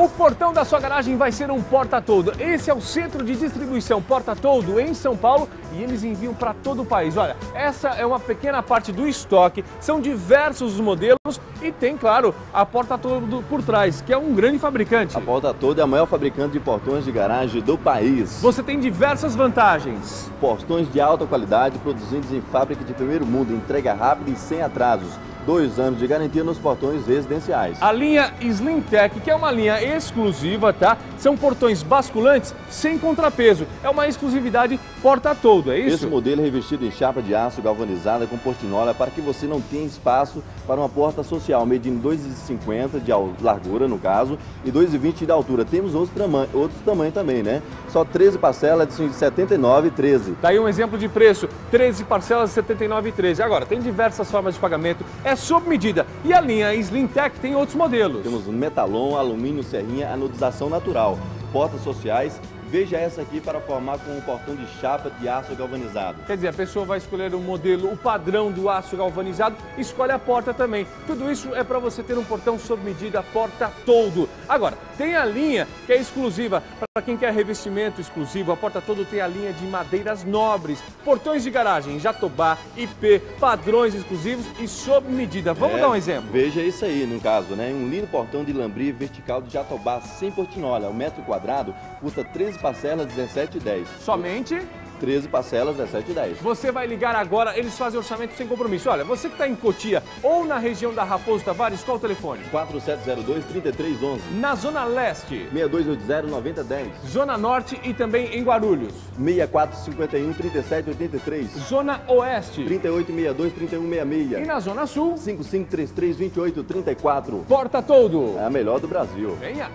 O portão da sua garagem vai ser um porta-todo. Esse é o centro de distribuição Porta-Todo em São Paulo e eles enviam para todo o país. Olha, essa é uma pequena parte do estoque, são diversos os modelos e tem, claro, a Porta-Todo por trás, que é um grande fabricante. A Porta-Todo é a maior fabricante de portões de garagem do país. Você tem diversas vantagens. Portões de alta qualidade produzidos em fábrica de primeiro mundo, entrega rápida e sem atrasos dois anos de garantia nos portões residenciais. A linha Slimtech, que é uma linha exclusiva, tá? São portões basculantes sem contrapeso. É uma exclusividade porta-todo, é isso? Esse modelo é revestido em chapa de aço galvanizada com portinola para que você não tenha espaço para uma porta social, medindo 2,50 de largura, no caso, e 2,20 de altura. Temos outros, tamanhos, outros tamanhos também, né? Só 13 parcelas de 79,13. Tá aí um exemplo de preço, 13 parcelas de 79,13. Agora, tem diversas formas de pagamento, é sob medida. E a linha Slimtech tem outros modelos. Temos metalon, alumínio, serrinha, anodização natural, portas sociais Veja essa aqui para formar com um portão de chapa de aço galvanizado. Quer dizer, a pessoa vai escolher o modelo, o padrão do aço galvanizado, escolhe a porta também. Tudo isso é para você ter um portão sob medida, porta todo. Agora, tem a linha que é exclusiva para quem quer revestimento exclusivo. A porta todo tem a linha de madeiras nobres, portões de garagem, jatobá, IP, padrões exclusivos e sob medida. Vamos é, dar um exemplo? Veja isso aí, no caso, né? Um lindo portão de lambri vertical de jatobá sem portinhola. O metro quadrado custa 13 parcelas 17,10. Somente 13 parcelas, 17,10. Você vai ligar agora, eles fazem orçamento sem compromisso. Olha, você que está em Cotia ou na região da Raposo Tavares, qual o telefone? 4702-3311. Na Zona Leste? 6280-9010. Zona Norte e também em Guarulhos? 6451-3783. Zona Oeste? 3862-3166. E na Zona Sul? 5533-2834. Porta Todo. É a melhor do Brasil. Venha.